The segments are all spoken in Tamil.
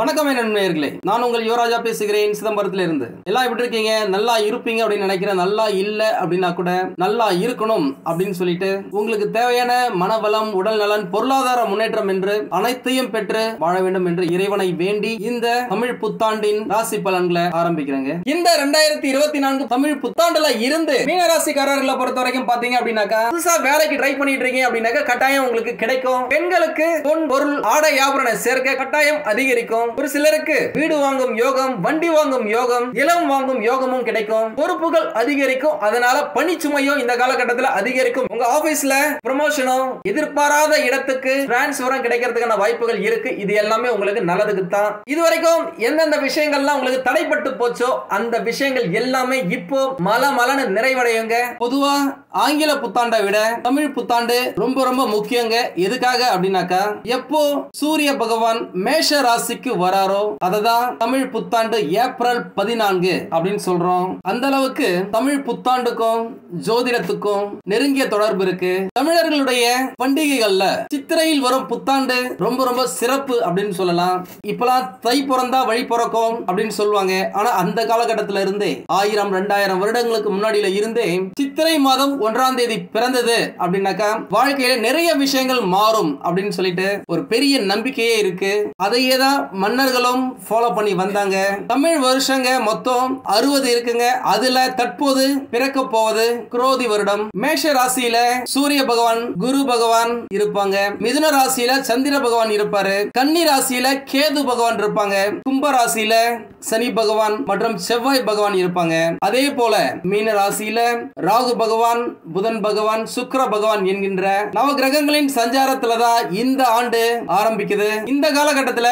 வணக்கம் என் நண்பர்களே நான் உங்கள் யுவராஜா பேசுகிறேன் சிதம்பரத்துல இருந்து எல்லாம் எப்படி இருக்கீங்க நல்லா இருப்பீங்க அப்படின்னு நினைக்கிறேன். நல்லா இல்ல அப்படின்னா கூட நல்லா இருக்கணும் அப்படின்னு சொல்லிட்டு உங்களுக்கு தேவையான மனவளம் உடல் நலன் பொருளாதார முன்னேற்றம் என்று அனைத்தையும் பெற்று வாழ வேண்டும் என்று இறைவனை வேண்டி இந்த தமிழ் புத்தாண்டின் ராசி பலன்களை ஆரம்பிக்கிறேங்க. இந்த ரெண்டாயிரத்தி இருபத்தி நான்கு தமிழ் புத்தாண்டுல இருந்து மீன ராசிக்காரர்களை பொறுத்த வரைக்கும் பாத்தீங்க அப்படின்னாக்கா புதுசா வேலைக்கு ட்ரை பண்ணிட்டு இருக்கீங்க அப்படின்னாக்கா கட்டாயம் உங்களுக்கு கிடைக்கும். பெண்களுக்கு பொன் பொருள் ஆடை ஆபரண சேர்க்க கட்டாயம் அதிகரிக்கும். ஒரு சிலருக்கு வீடு வாங்கும் யோகம் வண்டி வாங்கும் யோகம் நிலம் வாங்கும் யோகமும் கிடைக்கும். பொறுப்புகள் அதிகரிக்கும். அதனால பணிச்சுமையும் இந்த காலகட்டத்தில் அதிகரிக்கும். உங்க ஆபீஸ்ல ப்ரமோஷனும் எதிர்பாராத இடத்துக்கு டிரான்ஸ்பரும் கிடைக்கிறதுக்கான வாய்ப்புகள் இருக்கு. இது எல்லாமே உங்களுக்கு நல்லதுக்கு தான் இது வரைக்கும் எந்தெந்த விஷயங்கள்லாம் உங்களுக்கு தடைப்பட்டு போச்சோ அந்த விஷயங்கள் எல்லாமே இப்போ மல மலன்னு நிறைவடையுங்க. பொதுவா ஆங்கில புத்தாண்டை விட தமிழ் புத்தாண்டு ரொம்ப ரொம்ப முக்கியங்க. எதுக்காக அப்படின்னாக்கா எப்போ சூரிய பகவான் மேஷ ராசிக்கு வராரோ? அததான் தமிழ் புத்தாண்டு ஏப்ரல் பதினான்கு அப்படின்னு சொல்றோம். அந்த அளவுக்கு தமிழ் புத்தாண்டுக்கும் ஜோதிடத்துக்கும் நெருங்கிய தொடர்பு இருக்கு. தமிழர்களுடைய பண்டிகைகள்ல சித்திரையில் வரும் புத்தாண்டு ரொம்ப ரொம்ப சிறப்பு அப்படின்னு சொல்லலாம். இப்பெல்லாம் தை பிறந்தா வழி பிறக்கும் அப்படின்னு சொல்லுவாங்க. ஆனா அந்த காலகட்டத்தில இருந்தே ஆயிரம் ரெண்டாயிரம் வருடங்களுக்கு முன்னாடியில இருந்தே சித்திரை மாதம் ஒன்றாம் தேதி பிறந்தது அப்படின்னாக்கா வாழ்க்கையில நிறைய விஷயங்கள் மாறும் அப்படின்னு சொல்லிட்டு ஒரு பெரிய நம்பிக்கையே இருக்கு. அதையே தான் மன்னர்களும் ஃபாலோ பண்ணி வந்தாங்க. தமிழ் வருஷங்க மொத்தம் அறுபது இருக்குங்க. அதுல தற்போது பிறக்க போவது குரோதி வருடம். மேஷ ராசியில சூரிய பகவான் குரு பகவான் இருப்பாங்க. மிதுன ராசியில சந்திர பகவான் இருப்பாரு. கன்னி ராசியில கேது பகவான் இருப்பாங்க. கும்ப ராசியில சனி பகவான் மற்றும் செவ்வாய் பகவான் இருப்பாங்க. அதே போல மீன ராசியில ராகு பகவான் புதன் பகவான் சுக்கர பகவான் என்கின்ற நவ கிரகங்களின் சஞ்சாரத்துலதான் இந்த ஆண்டு ஆரம்பிக்குது. இந்த காலகட்டத்துல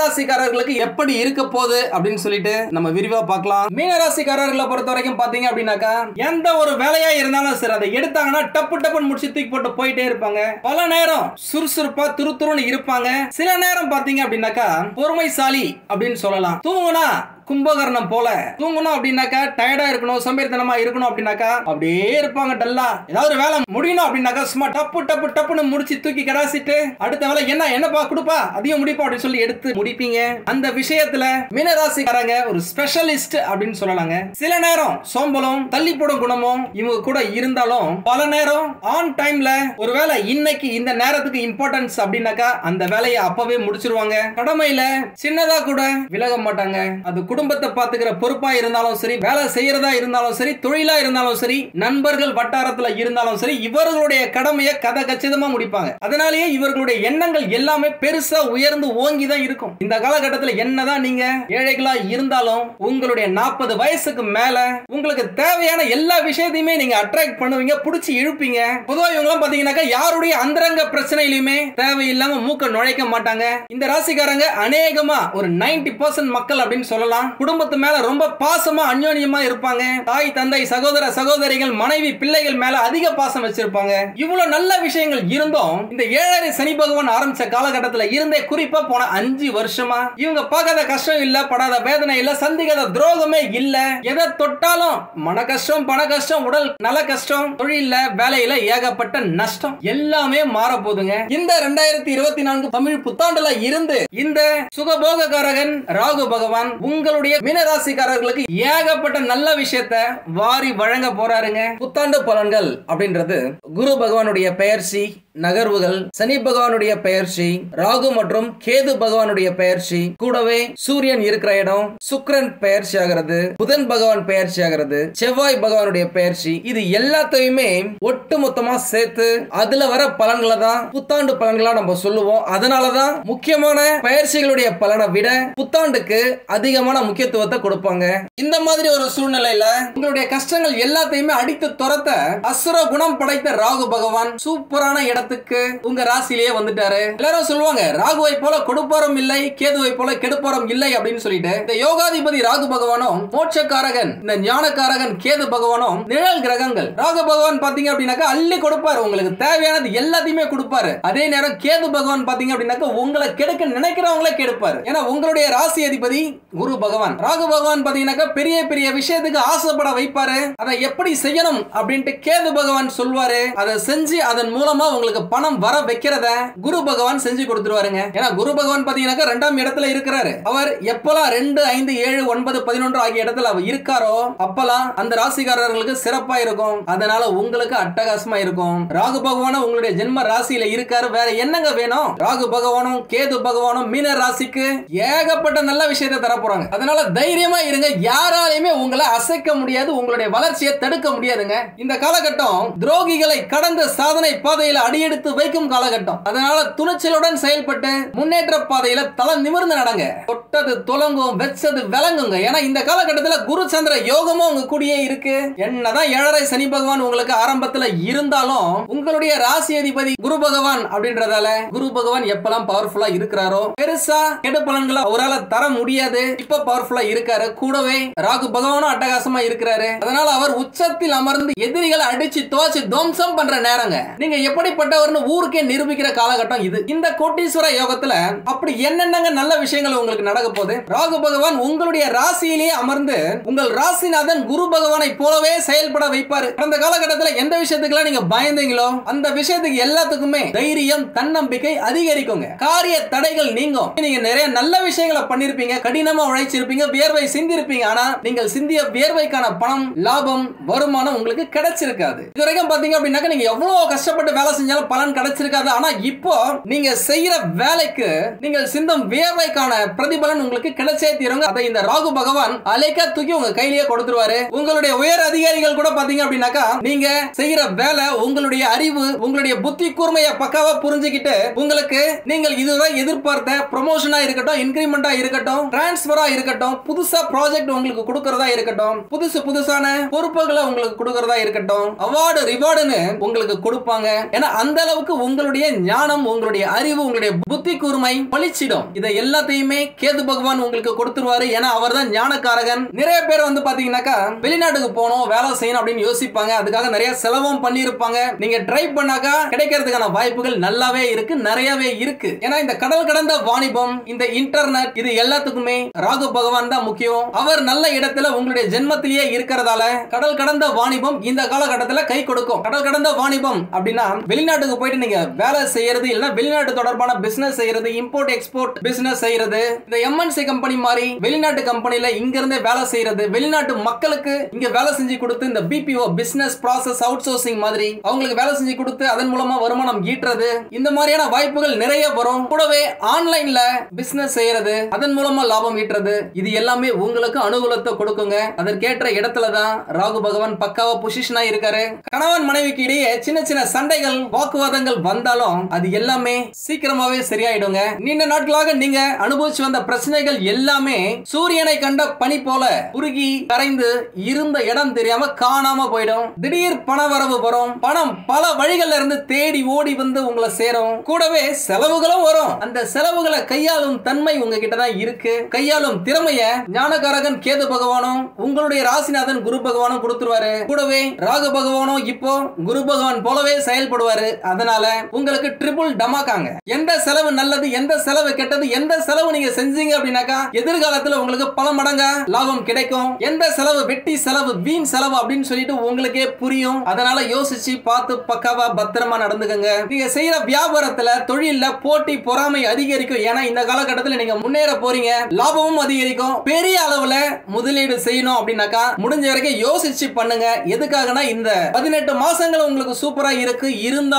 மீனராசிக்காரர்களுக்கு எப்படி இருக்க போகுது அப்படின்னு சொல்லிட்டு நம்ம விரிவா பார்க்கலாம். மீனராசிக்காரர்களை பொறுத்த வரைக்கும் பாத்தீங்க அப்படின்னாக்கா எந்த ஒரு வேலையா இருந்தாலும் சரி அதை எடுத்தாங்கன்னா டப்பு டப்புன்னு முடிச்சு தூக்கி போட்டு போயிட்டே இருப்பாங்க. பல நேரம் சுறுசுறுப்பா துருதுருன்னு இருப்பாங்க. சில நேரம் பாத்தீங்க அப்படின்னாக்கா பொறுமைசாலி அப்படின்னு சொல்லலாம். தூங்குனா கும்பகர்ணம் போல தூங்கணும் அப்படின்னாக்கா டயர்டா இருக்கணும் சம்பேறித்தனமா இருக்கணும் அப்படின்னாக்கா அப்படியே இருப்பாங்க டல்லா ஏதாவது ஒரு வேலை முடியணும் அப்படின்னாக்கா சும்மா டப்பு டப்பு டப்புன்னு முடிச்சு தூக்கி கடாசிட்டு அடுத்த வேலை என்ன என்னப்பா கொடுப்பா அதையும் முடிப்பா அப்படின்னு சொல்லி எடுத்து முடிப்பீங்க. அந்த விஷயத்துல மீனராசிக்காரங்க ஒரு ஸ்பெஷலிஸ்ட் அப்படின்னு சொல்லலாங்க. சில நேரம் சோம்பலும் தள்ளி போடும் குணமும் இவங்க கூட இருந்தாலும் பல நேரம் ஆன் டைம்ல ஒருவேளை இன்னைக்கு இந்த நேரத்துக்கு இம்பார்ட்டன்ஸ் அப்படின்னாக்கா அந்த வேலையை அப்பவே முடிச்சிருவாங்க. கடமையில சின்னதா கூட விலக மாட்டாங்க. அது குடும்பத்தை பாத்துக்கிற பொறுப்பா இருந்தாலும் சரி வேலை செய்யறதா இருந்தாலும் சரி தொழிலா இருந்தாலும் சரி நண்பர்கள் வட்டாரத்துல இருந்தாலும் சரி இவர்களுடைய கடமையை கதை கச்சிதமா முடிப்பாங்க. அதனாலேயே இவர்களுடைய எண்ணங்கள் எல்லாமே பெருசா உயர்ந்து ஓங்கி தான் இருக்கும். இந்த காலகட்டத்தில் என்னதான் நீங்க ஏழைகளா இருந்தாலும் உங்களுடைய நாற்பது வயசுக்கு மேல உங்களுக்கு தேவையான எல்லா விஷயத்தையுமே நீங்க அட்ராக்ட் பண்ணுவீங்க பிடிச்சி இழுப்பீங்க. பொதுவாக இவங்க பாத்தீங்கன்னாக்கா யாருடைய அந்தரங்க பிரச்சனையிலுமே தேவையில்லாம மூக்க நுழைக்க மாட்டாங்க. இந்த ராசிக்காரங்க அநேகமா ஒரு 90% பர்சன்ட் மக்கள் அப்படின்னு சொல்லலாம். குடும்பத்து மேல ரொம்ப பாசமா அந்யோன்யமா இருப்பாங்க. தாய் தந்தை சகோதர சகோதரிகள் மனைவி பிள்ளைகள் மேல அதிக பாசம் வச்சிருப்பாங்க. இவ்வளவு நல்ல விஷயங்கள் இருந்தும் இந்த ஏழரை சனி பகவான் ஆரம்பிச்ச காலகட்டத்துல இருந்தே குறிப்பா போன அஞ்சு வருஷமா இவங்க பார்க்காத கஷ்டம் இல்ல படாத வேதனை இல்ல சந்திக்காத துரோகமே இல்ல. எதை தொட்டாலும் மன கஷ்டம் பண கஷ்டம் உடல் நல கஷ்டம் தொழில வேலையில ஏகப்பட்ட நஷ்டம் எல்லாமே மாற போதுங்க இந்த ரெண்டாயிரத்தி இருபத்தி நான்கு தமிழ் புத்தாண்டுல இருந்து இந்த சுகபோககாரகன் ராகு பகவான் உங்க உங்களுடைய மீனராசிக்காரர்களுக்கு ஏகப்பட்ட நல்ல விஷயத்த வாரி வழங்க போறாருங்க. புத்தாண்டு பலன்கள் அப்படின்றது குரு பகவானுடைய பெயர்ச்சி நகர்வுகள் சனி பகவானுடைய பெயர்ச்சி ராகு மற்றும் கேது பகவானுடைய பெயர்ச்சி கூடவே சூரியன் இருக்கிற இடம் சுக்கிரன் பெயர்ச்சி ஆகிறது புதன் பகவான் பெயர்ச்சி ஆகிறது செவ்வாய் பகவானுடைய பெயர்ச்சி இது எல்லாத்தையுமே ஒட்டு மொத்தமா சேர்த்து அதுல வர பலன்களை தான் புத்தாண்டு பலன்களா நம்ம சொல்லுவோம். அதனாலதான் முக்கியமான பயிற்சிகளுடைய பலனை விட புத்தாண்டுக்கு அதிகமான முக்கியத்துவத்தை கொடுப்பாங்க. இந்த மாதிரி ஒரு சூழ்நிலையில உங்களுடைய கஷ்டங்கள் எல்லாத்தையுமே அடித்து துரத்த அசுர குணம் படைத்த ராகு பகவான் சூப்பரான இடத்துக்கு உங்க ராசிலேயே வந்துட்டாரு. எல்லாரும் சொல்லுவாங்க ராகுவை போல கொடுப்பாரம் இல்லை கேதுவை போல கெடுப்பாரம் இல்லை அப்படின்னு சொல்லிட்டு இந்த யோகாதிபதி ராகு பகவானும் மோட்சக்காரகன் இந்த ஞானக்காரகன் கேது பகவானும் நிழல் கிரகங்கள். ராகு பகவான் பாத்தீங்க அப்படின்னாக்கா அள்ளி கொடுப்பாரு உங்களுக்கு. தேவையானது எல்லாத்தையுமே கொடுப்பாரு. அதே நேரம் கேது பகவான் பாத்தீங்க அப்படின்னாக்கா உங்களை கெடுக்க நினைக்கிறவங்களே கெடுப்பாரு. ஏன்னா உங்களுடைய ராசி அதிபதி குரு பகவான். ராகு பகவான் பாத்தீங்கன்னாக்கா பெரிய பெரிய விஷயத்துக்கு ஆசைப்பட வைப்பாரு. அதை எப்படி செய்யணும் அப்படின்ட்டு கேது பகவான் சொல்வாரு. அதை செஞ்சு அதன் மூலமா உங்களுக்கு உங்களுக்கு பணம் வர வைக்கிறத குரு பகவான் செஞ்சு கொடுத்துருவாருங்க. ஏன்னா குரு பகவான் பாத்தீங்கன்னாக்கா ரெண்டாம் இடத்துல இருக்கிறாரு. அவர் எப்பெல்லாம் ரெண்டு ஐந்து ஏழு ஒன்பது பதினொன்று ஆகிய இடத்துல அவர் இருக்காரோ அப்பெல்லாம் அந்த ராசிக்காரர்களுக்கு சிறப்பா இருக்கும் அதனால உங்களுக்கு அட்டகாசமா இருக்கும் ராகு பகவானும் உங்களுடைய ஜென்ம ராசியில இருக்காரு. வேற என்னங்க வேணும்? ராகு பகவானும் கேது பகவானும் மீன ராசிக்கு ஏகப்பட்ட நல்ல விஷயத்தை தர போறாங்க அதனால தைரியமா இருங்க. யாராலையுமே உங்களை அசைக்க முடியாது. உங்களுடைய வளர்ச்சியை தடுக்க முடியாதுங்க. இந்த காலகட்டம் துரோகிகளை கடந்த சாதனை பாதையில அடியெடுத்து வைக்கும் காலகட்டம். அதனால துணிச்சலுடன் செயல்பட்டு முன்னேற்ற பாதையில தலை நிமிர்ந்து நடங்க. தொட்டது துலங்கும் வெச்சது விளங்குங்க. ஏன்னா இந்த காலகட்டத்துல குரு சந்திர யோகமும் உங்க கூடியே இருக்கு. என்னதான் ஏழரை சனி பகவான் உங்களுக்கு ஆரம்பத்துல இருந்தாலும் உங்களுடைய ராசி அதிபதி குரு பகவான் அப்படின்றதால குரு பகவான் எப்பெல்லாம் பவர்ஃபுல்லா இருக்கிறாரோ பெருசா கெடு பலன்களை அவரால் தர முடியாது. இப்ப பவர்ஃபுல்லா இருக்காரு. கூடவே ராகு பகவானும் அட்டகாசமா இருக்கிறாரு. அதனால அவர் உச்சத்தில் அமர்ந்து எதிரிகளை அடிச்சு துவச்சு துவம்சம் பண்ற நேரங்க. நீங்க எப்படிப்பட்டவர்னு ஊருக்கே நிரூபிக்கிற காலகட்டம் இது. இந்த கோட்டீஸ்வர யோகத்துல அப்படி என்னென்னங்க நல்ல விஷயங்கள் உங்களுக்கு நடக்க போகுது? ராகு பகவான் உங்களுடைய ராசியிலேயே அமர்ந்து உங்கள் ராசிநாதன் குரு பகவானை போலவே செயல்பட வைப்பாரு. கடந்த காலகட்டத்தில் எந்த விஷயத்துக்குலாம் நீங்க பயந்தீங்களோ அந்த விஷயத்துக்கு எல்லாத்துக்குமே தைரியம் தன்னம்பிக்கை அதிகரிக்குங்க. காரிய தடைகள் நீங்கும். நீங்க நிறைய நல்ல விஷயங்களை பண்ணிருப்பீங்க கடினமா உழைச்சிருப்பீங்க வியர்வை சிந்திருப்பீங்க. ஆனா நீங்கள் சிந்திய வியர்வைக்கான பணம் லாபம் வருமானம் உங்களுக்கு கிடைச்சிருக்காது. இது வரைக்கும் பாத்தீங்க அப்படின்னாக்க நீங்க எவ்வளவு கஷ்டப்பட்டு வேலை செஞ்சாலும் பலன் கிடைச்சிருக்காது. ஆனா இப்போ நீங்க செய்யற வேலைக்கு நீங்கள் சிந்தும் வியர்வைக்கான பிரதிபலன் உங்களுக்கு கிடைச்சே தீருங்க. அதை இந்த ராகு பகவான் அலைக்கா தூக்கி உங்க கையிலேயே கொடுத்துருவாரு. உங்களுடைய உயர் அதிகாரிகள் கூட பாத்தீங்க அப்படின்னாக்கா நீங்க செய்யற வேலை உங்களுடைய அறிவு உங்களுடைய புத்தி கூர்மையை பக்காவா புரிஞ்சுக்கிட்டு உங்களுக்கு நீங்கள் இதுவரை எதிர்பார்த்த ப்ரொமோஷனா இருக்கட்டும் இன்கிரிமெண்டா இருக்கட்டும் டிரான்ஸ்பரா இருக்கட்டும் புதுசா ப்ராஜெக்ட் உங்களுக்கு கொடுக்கறதா இருக்கட்டும் புதுசு புதுசான பொறுப்புகளை உங்களுக்கு கொடுக்கறதா இருக்கட்டும் அவார்டு ரிவார்டுன்னு உங்களுக்கு கொடுப்பாங்க. ஏன்னா அந்த அளவுக்கு உங்களுடைய ஞானம் உங்களுடைய அறிவு உங்களுடைய புத்தி கூர்மை பழிச்சிடும் இதை எல்லாத்தையுமே கேது பகவான் உங்களுக்கு கொடுத்துருவாரு. ஏன்னா அவர் தான் ஞானக்காரகன். நிறைய பேர் வந்து பாத்தீங்கன்னாக்கா வெளிநாட்டுக்கு போகணும் வேலை செய்யணும் அப்படின்னு யோசிப்பாங்க. அதுக்காக நிறைய செலவும் பண்ணியிருப்பாங்க. நீங்க ட்ரை பண்ணாக்கா கிடைக்கிறதுக்கான வாய்ப்புகள் நல்லாவே இருக்கு நிறையவே இருக்கு. ஏன்னா இந்த கடல் கடந்த வாணிபம் இந்த இன்டர்நெட் இது எல்லாத்துக்குமே ராகு பகவான் தான் முக்கியம். அவர் நல்ல இடத்துல உங்களுடைய ஜென்மத்திலேயே இருக்கிறதால கடல் கடந்த வாணிபம் இந்த காலகட்டத்தில் கை கொடுக்கும். கடல் கடந்த வாணிபம் அப்படின்னா வெளிநாட்டுக்கு போயிட்டு நீங்க வேலை செய்யறது இல்லைன்னா வெளிநாட்டு தொடர்பான பிசினஸ் செய்யறது இம்போர்ட் எக்ஸ்போர்ட் பிசினஸ் செய்யறது இந்த எம்என்சி கம்பெனி மாதிரி வெளிநாட்டு கம்பெனில இங்க இருந்தே வேலை செய்யறது வெளிநாட்டு மக்களுக்கு இங்க வேலை செஞ்சு கொடுத்து இந்த BPO business process outsourcing மாதிரி அவங்களுக்கு வேலை செஞ்சு கொடுத்து அதன் மூலமா வருமானம் ஈட்டுறது இந்த மாதிரியான வாய்ப்புகள் நிறைய வரும். கூடவே ஆன்லைன்ல பிசினஸ் செய்யறது அதன் மூலமா லாபம் ஈட்டுறது இது எல்லாமே உங்களுக்கு அனுகூலத்தை கொடுக்குங்க. அதற்கேற்ற இடத்துல தான் ராகு பகவான் பக்காவா பொசிஷனா இருக்காரு. கணவன் மனைவிக்கு இடையே சின்ன சின்ன சண்டைகள் வாக்குவாதங்கள் வந்தாலும் அது எல்லாமே சீக்கிரமாவே சரியாயிடுங்க. நீண்ட நாட்களாக நீங்க அனுபவிச்சு வந்த பிரச்சனைகள் எல்லாமே சூரியனை கண்ட பனி போல உருகி கரைந்து இருந்த இடம் தெரியாம காணாம போயிடும். திடீர் பணவரவு வரும். பணம் பல வழிகள்ல இருந்து தேடி ஓடி வந்து உங்களை சேரும். கூடவே செலவுகளும் வரும். அந்த செலவுகளை கையாளும் தன்மை உங்ககிட்ட தான் இருக்கு. கையாளும் திறமைய ஞானகாரகன் கேது பகவானும் உங்களுடைய ராசிநாதன் குரு பகவானும் கொடுத்துருவாரு. கூடவே ராகு பகவானும் இப்போ குரு பகவான் போலவே செயல்படுவாரு. அதனால உங்களுக்கு ட்ரிபிள் டமாக்காங்க. எந்த செலவு நல்லது எந்த செலவு கெட்டது எந்த செலவு நீங்க செஞ்சீங்க அப்படின்னாக்கா எதிர்காலத்துல உங்களுக்கு பல மடங்கா லாபம் கிடைக்கும். எந்த செலவு வெட்டி செலவு வீண் செலவு அப்படின்னு சொல்லிட்டு உங்களுக்கே புரியும். அதனால யோசிச்சு பார்த்து பக்காவா பத்திரமா நடந்துக்கங்க. நீங்க செய்யற வியாபாரத்துல தொழில போட்டி பொறாமை அதிகரிக்கும். ஏன்னா இந்த காலகட்டத்தில் நீங்க முன்னேற போறீங்க. லாபமும் அதிகரிக்கும். பெரிய அளவுல முதலீடு செய்யணும் அப்படின்னாக்கா முடிஞ்ச வரைக்கும் யோசிச்சு பண்ணுங்க. எதுக்காகனா இந்த பதினெட்டு மாசங்கள் உங்களுக்கு சூப்பரா இருக்கு.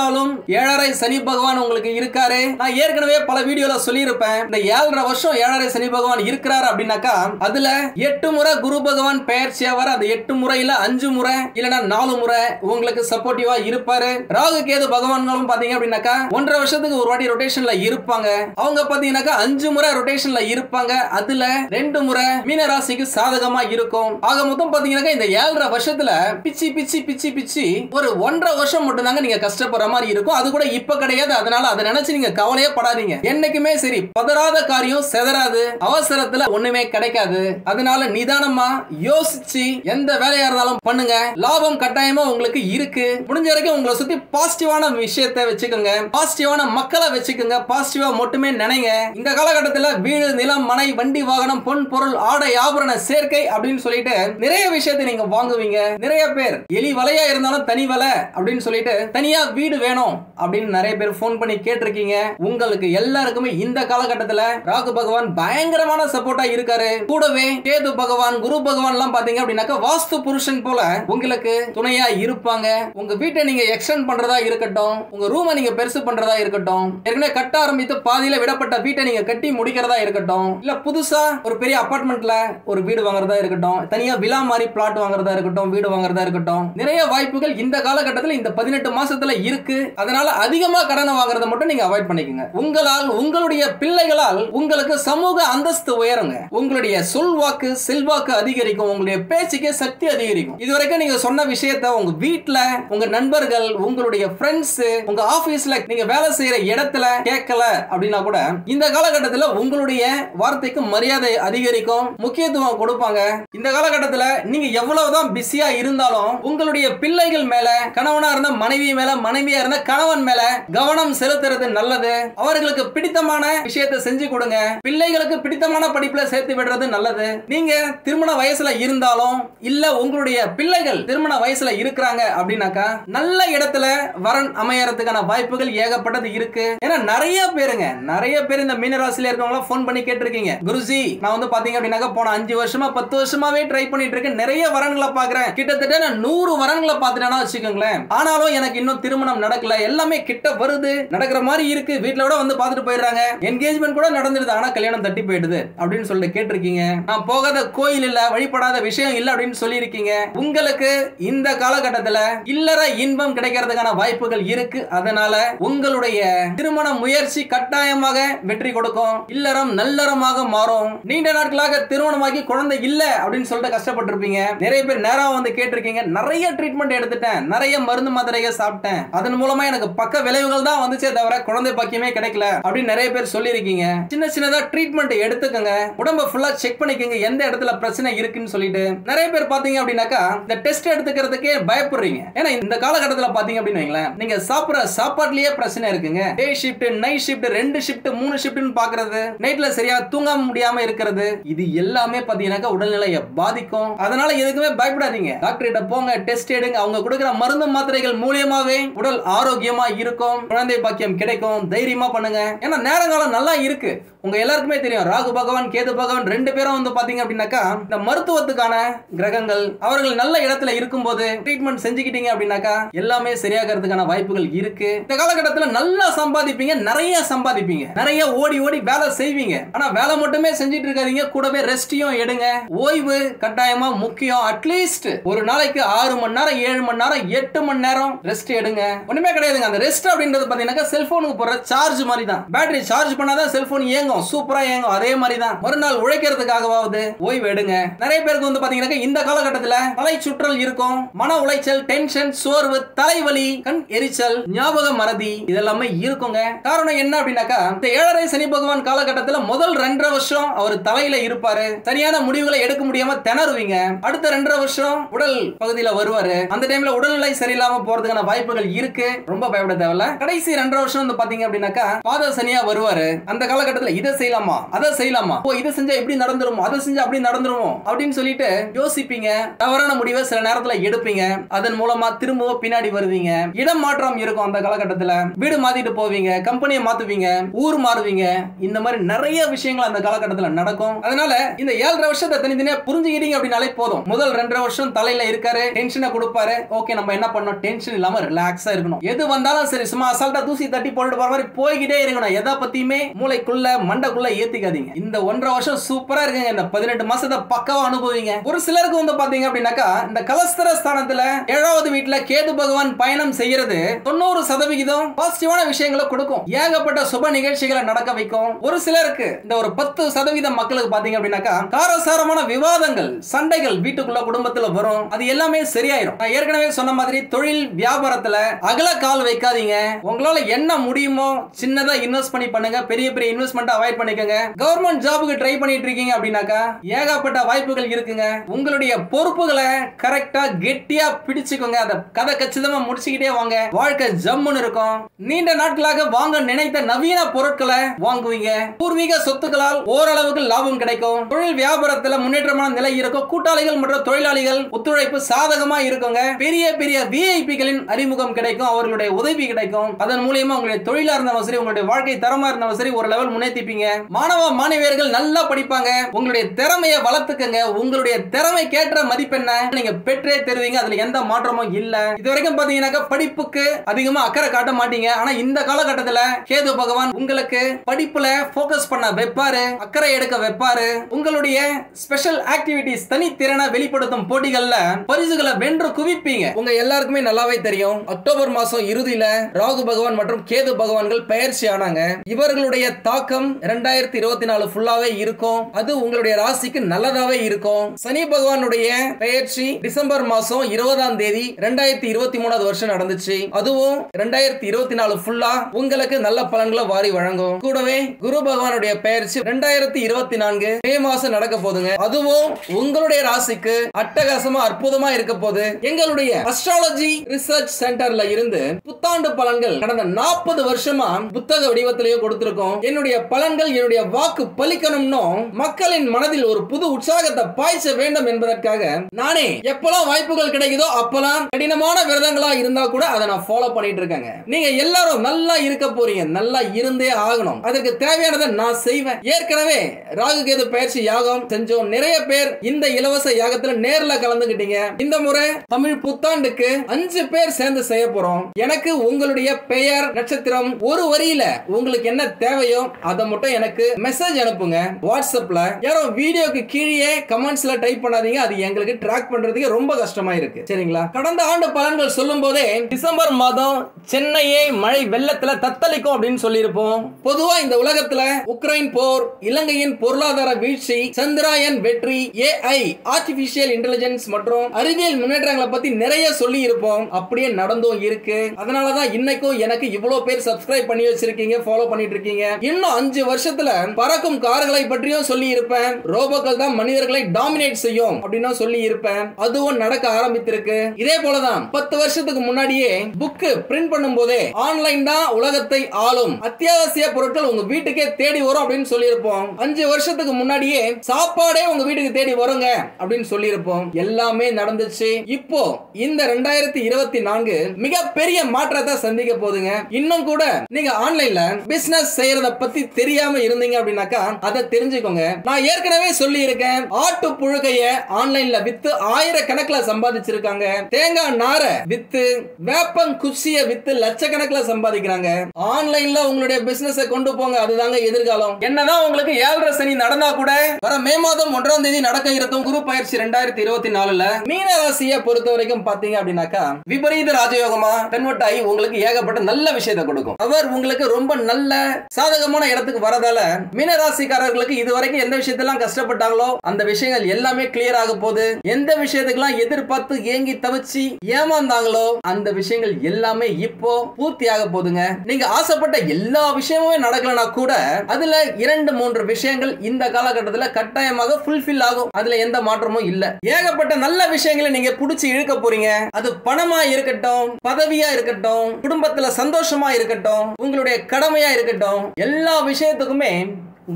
இருந்தாலும் ஏழரை சனி பகவான் உங்களுக்கு இருக்காரு. நான் ஏற்கனவே பல வீடியோல சொல்லியிருப்பேன். இந்த ஏழரை வருஷம் ஏழரை சனி பகவான் இருக்கிறாரு அப்படின்னாக்கா அதுல எட்டு முறை குரு பகவான் பெயர்ச்சியா வர அந்த எட்டு முறையில அஞ்சு முறை இல்லைன்னா நாலு முறை உங்களுக்கு சப்போர்ட்டிவா இருப்பாரு. ராகு கேது பகவான்களும் பாத்தீங்க அப்படின்னாக்கா ஒன்றரை வருஷத்துக்கு ஒரு வாட்டி ரொட்டேஷன்ல இருப்பாங்க. அவங்க பாத்தீங்கன்னாக்கா அஞ்சு முறை ரொட்டேஷன்ல இருப்பாங்க. அதுல ரெண்டு முறை மீன ராசிக்கு சாதகமா இருக்கும். ஆக மொத்தம் பாத்தீங்கன்னாக்கா இந்த ஏழரை வருஷத்துல பிச்சி பிச்சி பிச்சி பிச்சி ஒரு ஒன்றரை வருஷம் மட்டும் தாங்க நீங்க கஷ்டப்படுற மாதிரி இருக்கும். அது கூட இப்ப கிடையாது. அதனால அதை நினைச்சு நீங்க கவலையே படாதீங்க. என்னைக்குமே சரி பதறாத காரியம் செதறாது. அவசரத்துல ஒண்ணுமே கிடைக்காது. அதனால நிதானமா யோசிச்சு எந்த வேலையா இருந்தாலும் பண்ணுங்க. லாபம் கட்டாயமா உங்களுக்கு இருக்கு. முடிஞ்ச வரைக்கும் உங்களை சுத்தி பாசிட்டிவான விஷயத்தை வச்சுக்கோங்க. பாசிட்டிவான மக்களை வச்சுக்கோங்க. பாசிட்டிவா மட்டுமே நினைங்க. இந்த காலகட்டத்துல வீடு நிலம் மனை வண்டி வாகனம் பொன் பொருள் ஆடை ஆபரண சேர்க்கை அப்படின்னு சொல்லிட்டு நிறைய விஷயத்தை நீங்க வாங்குவீங்க. நிறைய பேர் எலி வலையா இருந்தாலும் தனி வலை அப்படின்னு சொல்லிட்டு தனியா வீடு வேணும் அப்படின்னு நிறைய பேர் ஃபோன் பண்ணி கேட்டிருக்கீங்க. உங்களுக்கு எல்லாருக்குமே இந்த காலகட்டத்தில் ராகு பகவான் பயங்கரமான சப்போர்ட்டா இருக்காரு. கூடவே கேது பகவான் குரு பகவான் எல்லாம் பாத்தீங்க அப்படின்னாக்கா வாஸ்து புருஷன் போல உங்களுக்கு துணையா இருப்பாங்க. உங்க வீட்டை நீங்க எக்ஸ்டெண்ட் பண்றதா இருக்கட்டும் உங்க ரூமை நீங்க பெருசு பண்றதா இருக்கட்டும் ஏற்கனவே கட்ட ஆரம்பித்து பாதியில விடப்பட்ட வீட்டை நீங்க கட்டி முடிக்கிறதா இருக்கட்டும் இல்ல புதுசா ஒரு பெரிய அபார்ட்மெண்ட்ல ஒரு வீடு வாங்குறதா இருக்கட்டும் தனியா விழா மாதிரி பிளாட் வாங்குறதா இருக்கட்டும் வீடு வாங்குறதா இருக்கட்டும் நிறைய வாய்ப்புகள் இந்த காலகட்டத்தில் இந்த பதினெட்டு மாசத்துல இருக்கு. அதனால அதிகமா கடனை வாங்குறத மட்டும் நீங்க அவாய்ட் பண்ணிக்கோங்க. உங்களால் உங்களுடைய பிள்ளைகளால் உங்களுக்கு சமூக அந்தஸ்து உயருங்க. உங்களுடைய சொல்வாக்கு செல்வாக்கு அதிகரிக்கும். உங்களுடைய பேச்சுக்கு சக்தி அதிகரிக்கும். இதுவரைக்கும் நீங்க சொன்ன விஷயத்த உங்க வீட்டுல உங்க நண்பர்கள் உங்களுடைய ஃப்ரெண்ட்ஸ் உங்க ஆபீஸ்ல நீங்க வேலை செய்யற இடத்துல கேட்கல அப்படின்னா கூட இந்த காலகட்டத்தில் உங்களுடைய வார்த்தைக்கு மரியாதை அதிகரிக்கும். முக்கியத்துவம் கொடுப்பாங்க. இந்த காலகட்டத்தில் நீங்க எவ்வளவுதான் பிஸியா இருந்தாலும் உங்களுடைய பிள்ளைகள் மேல கணவனா இருந்த மனைவி மேல மனைவியா இருந்த கணவன் மேல கவனம் செலுத்துறது நல்லது. அவர்களுக்கு பிடித்தமான விஷயத்தை செஞ்சு கொடுங்க. பிள்ளைகளுக்கு பிடித்தமான படிப்புல சேர்த்து விடுறது நல்லது. நீங்க திருமண வயசுல இருந்தாலும் இல்ல உங்களுடைய பிள்ளைகள் திருமண வயசுல இருக்கிறாங்க அப்படின்னாக்கா நல்ல இடத்துல வரன் அமையறதுக்கான வாய்ப்புகள் ஏகப்பட்டது இருக்கு. ஏன்னா நிறைய பேருங்க நிறைய பேர் இந்த மீனராசில இருக்கவங்க ஃபோன் பண்ணி கேட்டிருக்கீங்க. குருஜி நான் வந்து பாத்தீங்க அப்படின்னாக்கா போன அஞ்சு வருஷமா பத்து வருஷமாவே ட்ரை பண்ணிட்டு இருக்கேன். நிறைய வரன்களை பாக்குறேன். கிட்டத்தட்ட நான் நூறு வரன்களை பார்த்துட்டேன்னா வச்சுக்கோங்களேன். ஆனாலும் எனக்கு இன்னும் திருமணம் நடக்கல எல்லாமே கிட்ட வருது நடக்கிற மாதிரி இருக்கு வீட்டுல கூட வந்து பார்த்துட்டு போயிடுறாங்க. என்கேஜ்மெண்ட் கூட நடந்துருது ஆனா கல்யாணம் தட்டி போயிடுது அப்படின்னு சொல்லிட்டு கேட்டிருக்கீங்க. நான் போகாத கோயில் இல்ல வழிபடாத விஷயம் இல்ல அப்படின்னு சொல்லியிருக்கீங்க. உங்களுக்கு இந்த காலகட்டத்துல இல்லற இன்பம் கிடைக்கிறதுக்கான வாய்ப்புகள் இருக்கு. அதனால உங்களுடைய திருமண முயற்சி கட்டாயமாக வெற்றி கொடுக்கும். இல்லறம் நல்லறமாக மாறும். நீண்ட நாட்களாக திருமணமாகி குழந்தை இல்ல அப்படின்னு சொல்லிட்டு கஷ்டப்பட்டிருப்பீங்க. நிறைய பேர் நேரம் வந்து கேட்டிருக்கீங்க. நிறைய ட்ரீட்மெண்ட் எடுத்துட்டேன். நிறைய மருந்து மாத்திரைகள் சாப்பிட்டேன். அதன் மூலமா எனக்கு பக்க விளைவுகள் தான் வந்துச்சே தவிர குழந்தை பாக்கியமே கிடைக்கல அப்படின்னு நிறைய பேர் சொல்லியிருக்கீங்க. சின்ன சின்னதா ட்ரீட்மெண்ட் எடுத்துக்கோங்க. உடம்ப ஃபுல்லா செக் பண்ணிக்கோங்க. எந்த இடத்துல பிரச்சனை இருக்குன்னு சொல்லிட்டு. நிறைய பேர் பாத்தீங்க அப்படின்னாக்கா இந்த டெஸ்ட் எடுத்துக்கிறதுக்கே பயப்படுறீங்க. ஏன்னா இந்த காலகட்டத்தில் பாத்தீங்க அப்படின்னு வைங்களேன் நீங்க சாப்பிட்ற சாப்பாட்லயே பிரச்சனை இருக்குங்க. டே ஷிஃப்ட் நைட் ஷிஃப்ட் ரெண்டு ஷிஃப்ட் மூணு ஷிஃப்ட்னு பாக்குறது நைட்ல சரியா தூங்காம முடியாம இருக்கிறது இது எல்லாமே பாத்தீங்கன்னாக்கா உடல்நிலையை பாதிக்கும். அதனால எதுக்குமே பயப்படாதீங்க. டாக்டர் கிட்ட போங்க டெஸ்ட் எடுங்க. அவங்க கொடுக்குற மருந்து மாத்திரைகள் மூலியமாவே உடல் ஆரோக்கியமா இருக்கும் குழந்தை பாக்கியம் கிடைக்கும் தைரியமா பண்ணுங்க. ஏன்னா நேரங்காலம் நல்லா இருக்கு. உங்க எல்லாருக்குமே தெரியும் ராகு பகவான் கேது பகவான் ரெண்டு பேரும் வந்து பாத்தீங்க அப்படின்னாக்கா இந்த மருத்துவத்துக்கான கிரகங்கள் அவர்கள் நல்ல இடத்துல இருக்கும்போது ட்ரீட்மெண்ட் செஞ்சுக்கிட்டீங்க அப்படின்னாக்கா எல்லாமே சரியாகிறதுக்கான வாய்ப்புகள் இருக்கு. இந்த காலகட்டத்தில் நல்லா சம்பாதிப்பீங்க நிறைய சம்பாதிப்பீங்க. நிறைய ஓடி ஓடி வேலை செய்வீங்க. ஆனா வேலை மட்டுமே செஞ்சுட்டு இருக்காதீங்க கூடவே ரெஸ்டையும் எடுங்க. ஓய்வு கட்டாயமா முக்கியம். அட்லீஸ்ட் ஒரு நாளைக்கு ஆறு மணி நேரம் ஏழு மணி நேரம் எட்டு மணி நேரம் ரெஸ்ட் எடுங்க. ஒண்ணுமே கிடையாதுங்க. அந்த ரெஸ்ட் அப்படின்றது பாத்தீங்கன்னா செல்போனுக்கு போற சார்ஜ் மாதிரி தான் பேட்டரி சார்ஜ் பண்ணாதான் செல்போன் இயங்கும். சூப்பரா இயங்கும். அதே மாதிரி தான் ஒரு நாள் உழைக்கிறதுக்காகவாவது ஓய்வு எடுங்க. நிறைய பேருக்கு வந்து பாத்தீங்கன்னா இந்த காலகட்டத்துல தலை சுற்றல் இருக்கும். மன உளைச்சல் டென்ஷன் சோர்வு தலைவலி கண் எரிச்சல் ஞாபக மறதி இதெல்லாமே இருக்குங்க. காரணம் என்ன அப்படின்னாக்கா இந்த ஏழரை சனி பகவான் காலகட்டத்துல முதல் ரெண்டரை வருஷம் அவர் தலையில இருப்பாரு. சரியான முடிவுகளை எடுக்க முடியாம திணறுவீங்க. அடுத்த ரெண்டரை வருஷம் உடல் பகுதியில வருவாரு. அந்த டைம்ல உடல்நிலை சரியில்லாம போறதுக்கான வாய்ப்புகள் இருக்கு. ரொம்ப பயப்பட தேவையில்ல. கடைசி ரெண்டரை வருஷம் வந்து பாத்தீங்க அப்படின்னாக்கா பாத சனியா வருவாரு. அந்த காலகட்டத்துல இதை செய்யலாமா? அதை செய்யலாமா? ஓ இதை செஞ்சா இப்படி நடந்துருமோ? அதை செஞ்சா அப்படி நடந்துருமோ? அப்படின்னு சொல்லிட்டு யோசிப்பீங்க. தவறான முடிவை சில நேரத்துல எடுப்பீங்க. அதன் மூலமா திரும்பவும் பின்னாடி வருவீங்க. இடம் மாற்றம் இருக்கும் அந்த காலகட்டத்துல. வீடு மாத்திட்டு போவீங்க. கம்பெனியை மாத்துவீங்க. ஊர் மாறுவீங்க. இந்த மாதிரி நிறைய விஷயங்கள் அந்த காலகட்டத்துல நடக்கும். அதனால இந்த ஏழரை வருஷத்தை தனித்தனியா புரிஞ்சுக்கிட்டீங்க அப்படின்னாலே போதும். முதல் ரெண்டரை வருஷம் தலையில இருக்காரு. டென்ஷனை கொடுப்பாரு. ஓகே நம்ம என்ன பண்ணோம்? டென்ஷன் இல்லாம ரிலாக்ஸா இருக்கணும். எது வந்தாலும் சரி சும்மா அசால்ட்டா தூசி தட்டி போட்டு போற மாதிரி போய்கிட்டே இருக்கணும். எதை பத்தியுமே மூளைக்குள்ள மண்டைக்குள்ள ஏத்திக்காதீங்க. இந்த ஒன்றரை வருஷம் சூப்பரா இருக்குங்க. இந்த பதினெட்டு மாசத்தை பக்கவா அனுபவிங்க. ஒரு சிலருக்கு வந்து பாத்தீங்க அப்படின்னாக்கா இந்த கலஸ்தர ஸ்தானத்துல ஏழாவது வீட்டுல கேது பகவான் பயணம் செய்யறது தொண்ணூறு சதவிகிதம் பாசிட்டிவான விஷயங்களை கொடுக்கும். ஏகப்பட்ட சுப நிகழ்ச்சிகளை நடக்க வைக்கும். ஒரு சிலருக்கு இந்த ஒரு பத்து சதவீதம் மக்களுக்கு பாத்தீங்க அப்படின்னாக்கா காரசாரமான விவாதங்கள் சண்டைகள் வீட்டுக்குள்ள குடும்பத்துல வரும். அது எல்லாமே சரியாயிரும். நான் ஏற்கனவே சொன்ன மாதிரி தொழில் வியாபாரத்துல அகல கால் வைக்காதீங்க. உங்களால என்ன முடியுமோ சின்னதா இன்வெஸ்ட் பண்ணி பண்ணுங்க. பெரிய பெரிய இன்வெஸ்ட்மெண்ட் அவாய்ட் பண்ணிக்கோங்க. கவர்மெண்ட் ஜாபுக்கு ட்ரை பண்ணிட்டு இருக்கீங்க அப்படின்னாக்கா ஏகப்பட்ட வாய்ப்புகள் இருக்குங்க. உங்களுடைய பொறுப்புகளை கரெக்டா கெட்டியா பிடிச்சுக்கோங்க. அதை கதை கச்சிதமா முடிச்சுக்கிட்டே வாங்க. வாழ்க்கை ஜம்முன்னு இருக்கும். நீண்ட நாட்களாக வாங்க நினைத்த நவீன பொருட்களை வாங்குவீங்க. பூர்வீக சொத்துக்களால் ஓரளவுக்கு லாபம் கிடைக்கும். தொழில் வியாபாரத்துல முன்னேற்றமான நிலை இருக்கும். கூட்டாளிகள் மற்றும் தொழிலாளிகள் ஒத்துழைப்பு சாதகமா இருக்குங்க. பெரிய பெரிய விஐபிகளின் அறிமுகம் கிடைக்கும். அவர்களுடைய உதவி கிடைக்கும். அதன் மூலியமா உங்களுடைய தொழிலா இருந்தாலும் சரி உங்களுடைய வாழ்க்கை தரமா இருந்தாலும் சரி ஒரு லெவல் முன்னேற்றிப்பீங்க மாணவ மாணவியர்கள் நல்லா படிப்பாங்க. உங்களுடைய திறமையை வளர்த்துக்கங்க. உங்களுடைய திறமை கேட்ட மதிப்பெண்ண நீங்க பெற்றே தருவீங்க. அதுல எந்த மாற்றமும் இல்ல. இது வரைக்கும் பாத்தீங்கன்னாக்கா படிப்புக்கு அதிகமா அக்கறை காட்ட மாட்டீங்க. ஆனா இந்த காலகட்டத்துல கேது பகவான் உங்களுக்கு படிப்புல போக்கஸ் பண்ண வைப்பாரு. அக்கறை எடுக்க வைப்பாரு. உங்களுடைய ஸ்பெஷல் ஆக்டிவிட்டிஸ் தனித்திறனை வெளிப்படுத்தும் போட்டிகள்ல பரிசுகளை வென்று குவிப்பீங்க. உங்க எல்லாருக்குமே நல்லாவே தெரியும். அக்டோபர் மாதம் மாசம் இறுதியில ராகு பகவான் மற்றும் கேது பகவான்கள் பயிற்சி ஆனாங்க. இவர்களுடைய தாக்கம் இரண்டாயிரத்தி இருபத்தி நாலு ஃபுல்லாவே இருக்கும். அது உங்களுடைய ராசிக்கு நல்லதாவே இருக்கும். சனி பகவானுடைய பயிற்சி டிசம்பர் மாசம் இருபதாம் தேதி ரெண்டாயிரத்தி இருபத்தி மூணாவது வருஷம் நடந்துச்சு. அதுவும் ரெண்டாயிரத்தி இருபத்தி நாலு ஃபுல்லா உங்களுக்கு நல்ல பலன்களை வாரி வழங்கும். கூடவே குரு பகவானுடைய பயிற்சி ரெண்டாயிரத்தி இருபத்தி நான்கு மே மாசம் நடக்க போதுங்க. அதுவும் உங்களுடைய ராசிக்கு அட்டகாசமா அற்புதமா இருக்க போது. எங்களுடைய அஸ்ட்ராலஜி ரிசர்ச் சென்டர்ல இருந்து புத்தாண்டு பலன்கள் கடந்த நாற்பது வருஷமா புத்தக வடிவத்திலேயே கொடுத்திருக்கோம். என்னுடைய பலன்கள் என்னுடைய வாக்கு பலிக்கணும்னு மக்களின் மனதில் ஒரு புது உற்சாகத்தை பாய்ச்ச வேண்டும் என்பதற்காக நானே எப்பெல்லாம் வாய்ப்புகள் கிடைக்குதோ அப்பெல்லாம் கடினமான விரதங்களா இருந்தா கூட அதை நான் ஃபாலோ பண்ணிட்டு இருக்கேங்க நீங்க எல்லாரும் நல்லா இருக்க போறீங்க நல்லா இருந்தே ஆகணும். அதற்கு தேவையானதை நான் செய்வேன். ஏற்கனவே ராகு கேது பயிற்சி யாகம் செஞ்சோம். நிறைய பேர் இந்த இலவச யாகத்துல நேர்ல கலந்துகிட்டீங்க இந்த முறை தமிழ் புத்தாண்டுக்கு அஞ்சு பேர் சேர்ந்து செய்ய போறோம். எனக்கு உங்களுடைய பெயர் நட்சத்திரம் ஒரு வரியில உங்களுக்கு என்ன தேவையோ அதை மட்டும் எனக்கு மெசேஜ் அனுப்புங்க. வாட்ஸ்அப்ல யாரோ வீடியோக்கு கீழே கமெண்ட்ஸ்ல டைப் பண்ணாதீங்க. அது எங்களுக்கு ட்ராக் பண்றதுக்கு ரொம்ப கஷ்டமா இருக்கு. சரிங்களா? கடந்த ஆண்டு பலன்கள் சொல்லும் போதே டிசம்பர் மாதம் சென்னையை மழை வெள்ளத்துல தத்தளிக்கும் அப்படின்னு சொல்லியிருப்போம். பொதுவா இந்த உலகத்துல உக்ரைன் போர் இலங்கையின் பொருளாதார வீழ்ச்சி சந்திராயன் வெற்றி ஏஐ ஆர்டிபிஷியல் இன்டெலிஜென்ஸ் மற்றும் அறிவியல் முன்னேற்றங்களை பத்தி நிறைய சொல்லி இருப்போம் அப்படியே நடந்தும் இருக்கு. அதனாலதான் இன்னைக்கும் எனக்கு இவ்வளவு பேர் சப்ஸ்கிரைப் பண்ணி வச்சிருக்கீங்க ஃபாலோ பண்ணிட்டு இருக்கீங்க. இன்னும் அஞ்சு வருஷத்துல பறக்கும் கார்களை பற்றியும் சொல்லி இருப்பேன் ரோபோக்கள் தான் மனிதர்களை டாமினேட் செய்யும் அப்படின்னு சொல்லி இருப்பேன் அதுவும் நடக்க ஆரம்பித்திருக்கு. இதே போலதான் பத்து வருஷத்துக்கு முன்னாடியே புக்கு பிரிண்ட் பண்ணும் போதே ஆன்லைன் தான் உலகத்தை ஆளும். அத்தியாவசிய பொருட்கள் உங்க வீட்டுக்கே தேடி வரும் அப்படின்னு சொல்லியிருப்போம். அஞ்சு வருஷத்துக்கு முன்னாடியே சாப்பாடே உங்க வீட்டுக்கு தேடி வருங்க அப்படின்னு சொல்லியிருப்போம். எல்லாமே நடந்துச்சு. இப்போ இந்த ரெண்டாயிரத்தி இருபத்தி நான்கு மிக மிகப்பெரிய மாற்றத்தை சந்திக்க போகுதுங்க இன்னும் கூட நீங்க ஆன்லைன்ல பிசினஸ் செய்யறத பத்தி தெரியாம இருந்தீங்க அப்படின்னாக்கா அதை தெரிஞ்சுக்கோங்க. நான் ஏற்கனவே சொல்லி இருக்கேன் ஆட்டு புழுகைய ஆன்லைன்ல வித்து ஆயிரக்கணக்கில் சம்பாதிச்சிருக்காங்க. தேங்காய் நார வித்து வேப்பம் குச்சிய வித்து லட்சக்கணக்கில் சம்பாதிக்கிறாங்க. ஆன்லைன்ல உங்களுடைய பிசினஸ் கொண்டு போங்க அதுதாங்க எதிர்காலம். என்னதான் உங்களுக்கு ஏழரை சனி நடந்தா கூட வர மே மாதம் ஒன்றாம் தேதி நடக்க இருக்கும் குரு பயிற்சி ரெண்டாயிரத்தி இருபத்தி நாலுல மீன ராசியை பொறுத்த வரைக்கும் பாத்தீங்க அப்படின்னாக்கா விபரீத ராஜயோகமா? கன்வெர்ட் ஆகி உங்களுக்கு ஏகப்பட்ட நல்ல விஷயத்தை கொடுக்கும். அவர் உங்களுக்கு ரொம்ப நல்ல சாதகமான இடத்துக்கு வரதால மீன ராசிக்காரர்களுக்கு இது வரைக்கும் எந்த விஷயத்தெல்லாம் கஷ்டப்பட்டாங்களோ அந்த விஷயங்கள் எல்லாமே கிளியர் ஆக போகுது. எந்த விஷயத்துக்கெல்லாம் எதிர்பார்த்து ஏங்கி தவிச்சு ஏமாந்தாங்களோ அந்த விஷயங்கள் எல்லாமே இப்போ பூர்த்தி ஆக போகுதுங்க. நீங்க ஆசைப்பட்ட எல்லா விஷயமுமே நடக்கலனா கூட அதுல இரண்டு மூன்று விஷயங்கள் இந்த காலகட்டத்துல கட்டாயமாக ஃபுல்ஃபில் ஆகும். அதுல எந்த மாற்றமும் இல்ல. ஏகப்பட்ட நல்ல விஷயங்களை நீங்க புடிச்சு இழுக்க போறீங்க. அது பணமா இருக்கட்டும் பதவியா இருக்கட்டும் குடும்பத்துல சந்தோஷமா இருக்கட்டும் உங்களுடைய கடமையா இருக்கட்டும் எல்லா விஷயத்துக்குமே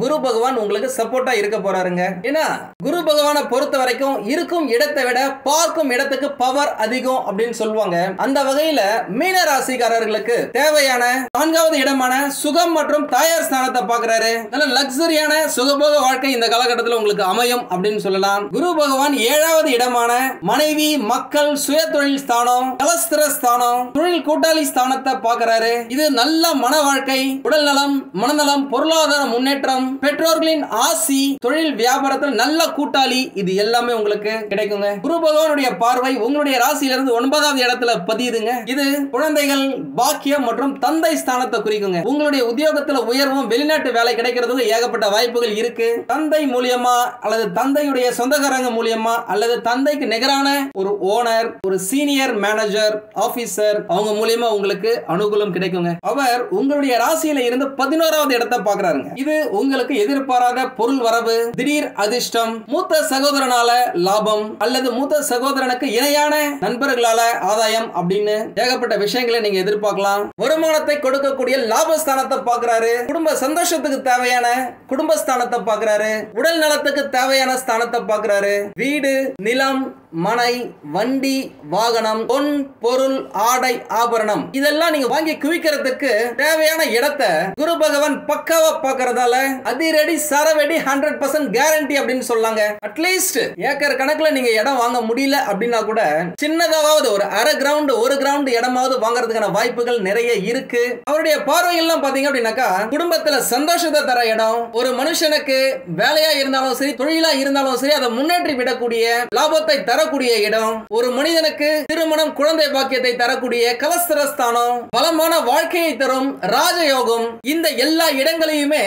குரு பகவான் உங்களுக்கு சப்போர்ட்டா இருக்க போறாருங்க. ஏன்னா குரு பகவானை பொறுத்த வரைக்கும் இருக்கும் இடத்தை விட பார்க்கும் இடத்துக்கு பவர் அதிகம் அப்படின்னு சொல்லுவாங்க. அந்த வகையில மீன ராசிக்காரர்களுக்கு தேவையான நான்காவது இடமான சுகம் மற்றும் தாயார் ஸ்தானத்தை பாக்குறாரு நல்ல லக்ஸரியான சுகபோக வாழ்க்கை இந்த காலகட்டத்தில் உங்களுக்கு அமையும் அப்படின்னு சொல்லலாம். குரு பகவான் ஏழாவது இடமான மனைவி மக்கள் சுய தொழில் ஸ்தானம் கலஸ்திர ஸ்தானம் தொழில் கூட்டாளி ஸ்தானத்தை பாக்குறாரு இது நல்ல மன வாழ்க்கை உடல் நலம் மனநலம் பொருளாதார முன்னேற்றம் பெற்றோர்களின் ஆசி தொழில் வியாபாரத்தில் நல்ல கூட்டாளி இது எல்லாமே உங்களுக்கு கிடைக்குங்க. குரு பகவானுடைய பார்வை உங்களுடைய ராசியிலிருந்து ஒன்பதாவது இடத்துல பதியுதுங்க. இது குழந்தைகள் பாக்கியம் மற்றும் தந்தை ஸ்தானத்தை குறிக்குங்க. உங்களுடைய உத்தியோகத்துல உயர்வும் வெளிநாட்டு வேலை கிடைக்கிறதுக்கு ஏகப்பட்ட வாய்ப்புகள் இருக்கு. தந்தை மூலியமா அல்லது தந்தையுடைய சொந்தக்காரங்க மூலியமா அல்லது தந்தைக்கு நிகரான ஒரு ஓனர் ஒரு சீனியர் மேனேஜர் ஆபீசர் அவங்க மூலியமா உங்களுக்கு அனுகூலம் கிடைக்குங்க. அவர் உங்களுடைய ராசியில இருந்து பதினோராவது இடத்தை பாக்குறாருங்க இது உங்களுக்கு எதிர்பாராத பொருள் வரவு திடீர் அதிர்ஷ்டம் மூத்த சகோதரனால லாபம் அல்லது மூத்த சகோதரனுக்கு இணையான நண்பர்களால ஆதாயம் அப்படின்னு ஏகப்பட்ட விஷயங்களை நீங்க எதிர்பார்க்கலாம். வருமானத்தை கொடுக்கக்கூடிய லாபஸ்தானத்தை பாக்குறாரு குடும்ப சந்தோஷத்துக்கு தேவையான குடும்பஸ்தானத்தை பாக்குறாரு உடல் நலத்துக்கு தேவையான ஸ்தானத்தை பாக்குறாரு வீடு நிலம் மனை வண்டி வாகனம் பொன் பொருள் ஆடை ஆபரணம். இதெல்லாம் நீங்க வாங்கி குவிக்கிறதுக்கு தேவையான இடத்தை குரு பகவான் பக்காவா பாக்குறதால அதிரடி சரவெடி ஹண்ட்ரட் பர்சன்ட் கேரண்டி அப்படின்னு சொல்லாங்க. அட்லீஸ்ட் ஏக்கர் கணக்குல நீங்க இடம் வாங்க முடியல அப்படின்னா கூட சின்னதாவது ஒரு அரை கிரவுண்ட் ஒரு கிரவுண்ட் இடமாவது வாங்குறதுக்கான வாய்ப்புகள் நிறைய இருக்கு. அவருடைய பார்வையெல்லாம் பாத்தீங்க அப்படின்னாக்கா குடும்பத்துல சந்தோஷத்தை தர இடம் ஒரு மனுஷனுக்கு வேலையா இருந்தாலும் சரி தொழிலா இருந்தாலும் சரி அதை முன்னேற்றி விடக்கூடிய லாபத்தை தரக்கூடிய இடம் ஒரு மனிதனுக்கு திருமணம் குழந்தை பாக்கியத்தை தரக்கூடிய கலஸ்தரஸ்தானம் பலமான வாழ்க்கையை தரும் ராஜயோகம். இந்த எல்லா இடங்களையுமே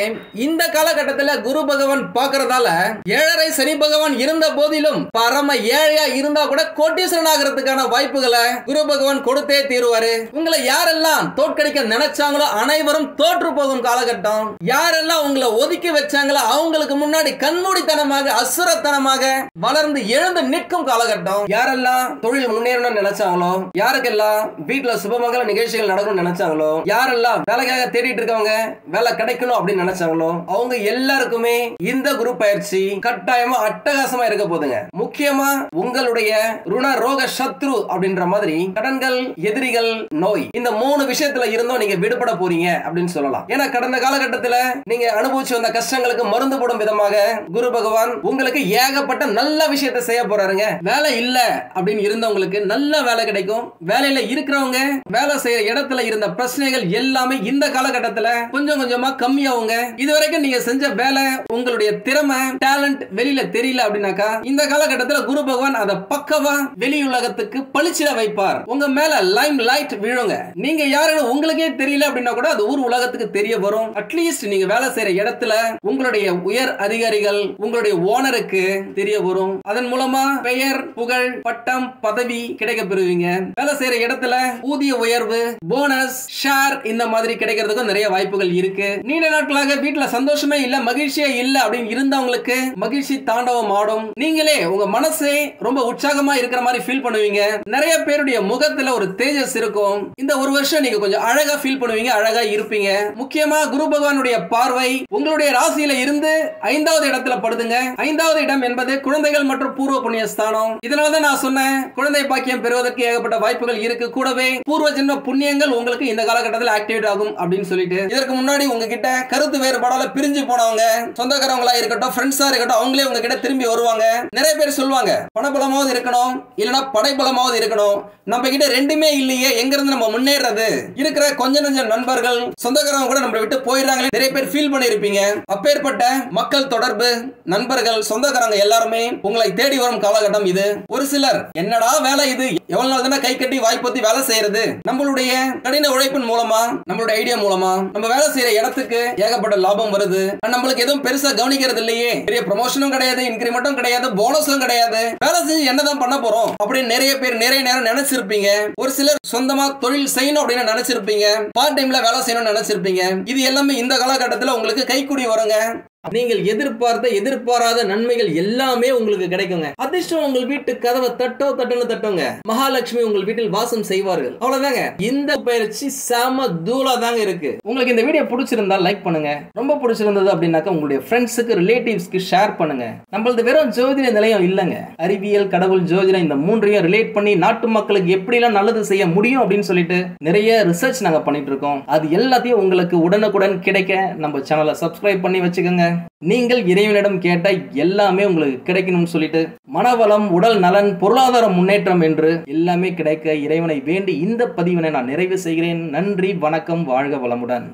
இந்த காலகட்டத்தில் குரு பகவான் பார்க்கறதால ஏழரை சனி பகவான் இருந்த போதிலும் பரம ஏழையா இருந்தா கூட கோட்டீஸ்வரன் ஆகிறதுக்கான வாய்ப்புகளை குரு பகவான் கொடுத்தே தீருவாரு. உங்களை யாரெல்லாம் தோற்கடிக்க நினைச்சாங்களோ அனைவரும் தோற்று போகும் காலகட்டம். யாரெல்லாம் உங்களை ஒதுக்கி வச்சாங்களோ அவங்களுக்கு முன்னாடி கண்மூடித்தனமாக அசுரத்தனமாக வளர்ந்து எழுந்து நிற்கும் காலகட்டம் யாரெல்லாம் தொழில் முன்னேறணும்னு நினைச்சாங்களோ யாருக்கெல்லாம் வீட்டுல சுபமங்கல நிகழ்ச்சிகள் நடக்கணும்னு நினைச்சாங்களோ யாரெல்லாம் வேலைக்காக தேடிட்டு இருக்கவங்க வேலை கிடைக்கணும் அப்படின்னு நினைச்சாங்களோ அவங்க எல்லாருக்குமே இந்த குரு பயிற்சி கட்டாயமா அட்டகாசமா இருக்க போதுங்க முக்கியமா உங்களுடைய ருண ரோக சத்ரு அப்படின்ற மாதிரி கடன்கள் எதிரிகள் நோய் இந்த மூணு விஷயத்துல இருந்தும் நீங்க விடுபட போறீங்க அப்படின்னு சொல்லலாம். ஏன்னா கடந்த காலகட்டத்துல நீங்க அனுபவிச்சு வந்த கஷ்டங்களுக்கு மருந்து போடும் விதமாக குரு பகவான் உங்களுக்கு ஏகப்பட்ட நல்ல விஷயத்தை செய்ய போறாருங்க. வேலை இல்லை அப்படின்னு இருந்தவங்களுக்கு நல்ல வேலை கிடைக்கும். வேலையில இருக்கிறவங்க வேலை செய்யற இடத்துல இருந்த பிரச்சனைகள் எல்லாமே இந்த காலகட்டத்துல கொஞ்சம் கொஞ்சமா கம்மியாவுங்க இதுவரைக்கும் நீங்க செஞ்ச வேலை உங்களுடைய திறமை டேலண்ட் வெளியில தெரியல அப்படின்னாக்கா இந்த காலகட்டத்துல குரு பகவான் அதை பக்கவா வெளி உலகத்துக்கு பளிச்சிட வைப்பார். உங்க மேல லைம் லைட் விழுங்க. நீங்க யாருன்னு உங்களுக்கே தெரியல அப்படின்னா கூட அது ஊர் உலகத்துக்கு தெரிய வரும். அட்லீஸ்ட் நீங்க வேலை செய்யற இடத்துல உங்களுடைய உயர் அதிகாரிகள் உங்களுடைய ஓனருக்கு தெரிய வரும். அதன் மூலமா பெயர் புகழ் பட்டம் பதவி கிடைக்க பெறுவீங்க வேலை செய்யற இடத்துல ஊதிய உயர்வு போனஸ் ஷேர் இந்த மாதிரி கிடைக்கிறதுக்கும் நிறைய வாய்ப்புகள் இருக்கு. நீண்ட நாட்களாக வீட்டுல சந்தோஷமே இல்ல மகிழ்ச்சியே இல்ல அப்படின்னு இருந்தவங்களுக்கு மகிழ்ச்சி தாண்டவம் ஆடும். நீங்களே உங்க மனசே ரொம்ப உற்சாகமா இருக்கிற மாதிரி ஃபீல் பண்ணுவீங்க. நிறைய பேருடைய முகத்துல ஒரு தேஜஸ் இருக்கும். இந்த ஒரு வருஷம் நீங்க கொஞ்சம் அழகா ஃபீல் பண்ணுவீங்க அழகா இருப்பீங்க. முக்கியமா குரு பகவானுடைய பார்வை உங்களுடைய ராசியில இருந்து ஐந்தாவது இடத்துல படுதுங்க. ஐந்தாவது இடம் என்பது குழந்தைகள் மற்றும் பூர்வ புண்ணிய ஸ்தானம் இதனாலதான் நான் சொன்னேன் குழந்தை பாக்கியம் பெறுவதற்கு ஏகப்பட்ட வாய்ப்புகள் இருக்கு. கூடவே பூர்வ ஜென்ம புண்ணியங்கள் உங்களுக்கு இந்த காலகட்டத்தில் ஆக்டிவேட் ஆகும் அப்படின்னு சொல்லிட்டு. இதற்கு முன்னாடி உங்ககிட்ட கருத்து வேறுபாடால பிரிஞ்சு போனவங்க சொந்தக்காரங்களா இருக்கட்டும் ஃப்ரெண்ட்ஸா இருக்கட்டும் அவங்களே உங்ககிட்ட திரும்பி வருவாங்க. நிறைய பேர் சொல்லுவாங்க பணபலமாவது இருக்கணும் இல்லனா படைபலமாவது இருக்கணும். நம்ம கிட்ட ரெண்டுமே இல்லையே எங்க இருந்து நம்ம முன்னேறது? இருக்கிற கொஞ்ச நஞ்ச நண்பர்கள் சொந்தக்காரங்க கூட நம்மளை விட்டு போயிடுறாங்களே நிறைய பேர் ஃபீல் பண்ணிருப்பீங்க. அப்பேற்பட்ட மக்கள் தொடர்பு நண்பர்கள் சொந்தக்காரங்க எல்லாருமே உங்களை தேடி வரும் காலகட்டம் இது. ஒரு சிலர் என்னடா வேலை இது? எவ்வளவு நாள் தானே கை கட்டி வாய்ப்பத்தி வேலை செய்யறது? நம்மளுடைய கடின உழைப்பின் மூலமா? நம்மளுடைய ஐடியா மூலமா? நம்ம வேலை செய்யற இடத்துக்கு ஏகப்பட்ட லாபம் வருது. நம்மளுக்கு எதுவும் பெருசா கவனிக்கிறது இல்லையே. பெரிய ப்ரமோஷனும் கிடையாது இன்கிரிமெண்ட்டும் கிடையாது போனஸும் கிடையாது. வேலை செஞ்சு என்னதான் பண்ண போறோம்? அப்படின்னு நிறைய பேர் நிறைய நேரம் நினைச்சிருப்பீங்க. ஒரு சிலர் சொந்தமா தொழில் செய்யணும் அப்படின்னு நினைச்சிருப்பீங்க. பார்ட் டைம்ல வேலை செய்யணும்னு நினைச்சிருப்பீங்க. இது எல்லாமே இந்த காலகட்டத்தில் உங்களுக்கு கைக்கூடி வருங்க. நீங்கள் எதிர்பார்த்த எதிர்பாராத நன்மைகள் எல்லாமே உங்களுக்கு கிடைக்குங்க. அதிர்ஷ்டம் உங்கள் வீட்டு கதவை தட்டோ தட்டுன்னு தட்டோங்க. மகாலட்சுமி உங்கள் வீட்டில் வாசம் செய்வார்கள். அவ்வளவுதாங்க. இந்த பயிற்சி செம தூளா தாங்க இருக்கு. உங்களுக்கு இந்த வீடியோ பிடிச்சிருந்தா லைக் பண்ணுங்க. ரொம்ப பிடிச்சிருந்தது அப்படின்னாக்கா உங்களுடைய ஃப்ரெண்ட்ஸுக்கு ரிலேட்டிவ்ஸ்க்கு ஷேர் பண்ணுங்க. நம்மளது வெறும் ஜோதிட நிலையம் இல்லைங்க. அறிவியல் கடவுள் ஜோதிடம் இந்த மூன்றையும் ரிலேட் பண்ணி நாட்டு மக்களுக்கு எப்படிலாம் நல்லது செய்ய முடியும் அப்படின்னு சொல்லிட்டு நிறைய ரிசர்ச் நாங்க பண்ணிட்டு இருக்கோம். அது எல்லாத்தையும் உங்களுக்கு உடனுக்குடன் கிடைக்க நம்ம சேனலை சப்ஸ்கிரைப் பண்ணி வச்சுக்கோங்க. நீங்கள் இறைவனிடம் கேட்ட எல்லாமே உங்களுக்கு கிடைக்கணும்னு சொல்லிட்டு மனவளம் உடல் நலன் பொருளாதார முன்னேற்றம் என்று எல்லாமே கிடைக்க இறைவனை வேண்டி இந்த பதிவினை நான் நிறைவு செய்கிறேன். நன்றி வணக்கம் வாழ்க வளமுடன்.